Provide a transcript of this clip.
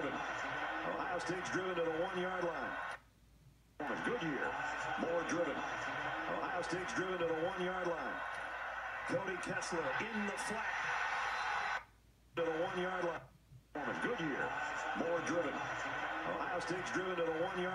driven. Ohio State's driven to the one-yard line. Goodyear, more driven. Ohio State's driven to the one-yard line. Cody Kessler in the flat to the one-yard line. Goodyear, more driven. Ohio State's driven to the one-yard line.